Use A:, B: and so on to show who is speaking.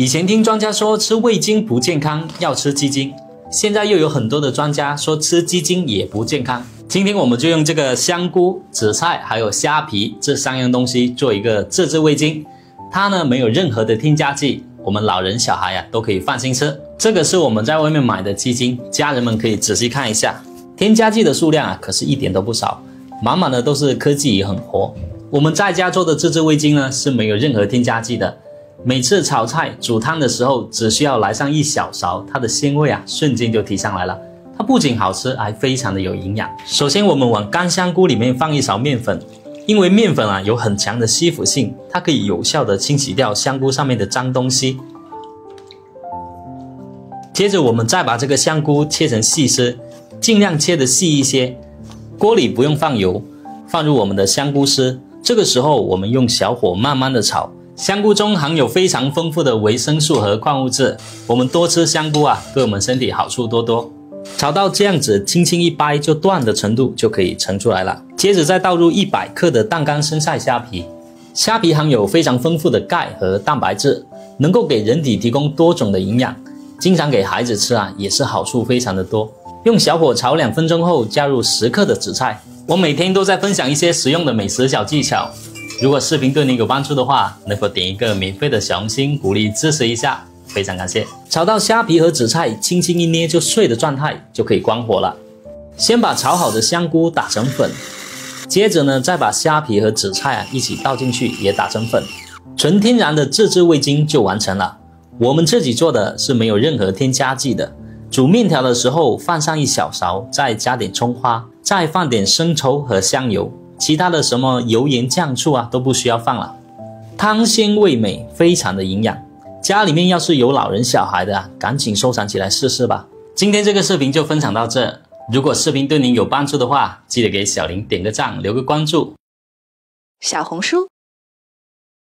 A: 以前听专家说吃味精不健康，要吃鸡精，现在又有很多的专家说吃鸡精也不健康。今天我们就用这个香菇、紫菜还有虾皮这三样东西做一个自制味精，它呢没有任何的添加剂，我们老人小孩呀都可以放心吃。这个是我们在外面买的鸡精，家人们可以仔细看一下，添加剂的数量啊可是一点都不少，满满的都是科技与狠活。我们在家做的自制味精呢是没有任何添加剂的，每次炒菜煮汤的时候只需要来上一小勺，它的鲜味啊瞬间就提上来了。它不仅好吃，还非常的有营养。首先，我们往干香菇里面放一勺面粉，因为面粉啊有很强的吸附性，它可以有效的清洗掉香菇上面的脏东西。接着，我们再把这个香菇切成细丝，尽量切的细一些。锅里不用放油，放入我们的香菇丝。这个时候，我们用小火慢慢的炒。香菇中含有非常丰富的维生素和矿物质，我们多吃香菇啊，对我们身体好处多多。炒到这样子，轻轻一掰就断的程度就可以盛出来了。接着再倒入一百克的淡干生菜虾皮，虾皮含有非常丰富的钙和蛋白质，能够给人体提供多种的营养。经常给孩子吃啊，也是好处非常的多。用小火炒两分钟后，加入十克的紫菜。我每天都在分享一些实用的美食小技巧，如果视频对您有帮助的话，能否点一个免费的小红心鼓励支持一下？非常感谢。炒到虾皮和紫菜轻轻一捏就碎的状态，就可以关火了。先把炒好的香菇打成粉，接着呢，再把虾皮和紫菜啊一起倒进去，也打成粉。纯天然的自制味精就完成了。我们自己做的是没有任何添加剂的。煮面条的时候放上一小勺，再加点葱花，再放点生抽和香油，其他的什么油盐酱醋啊都不需要放了。汤鲜味美，非常的营养。家里面要是有老人小孩的，赶紧收藏起来试试吧。今天这个视频就分享到这。如果视频对您有帮助的话，记得给小林点个赞，留个关注。
B: 小红书。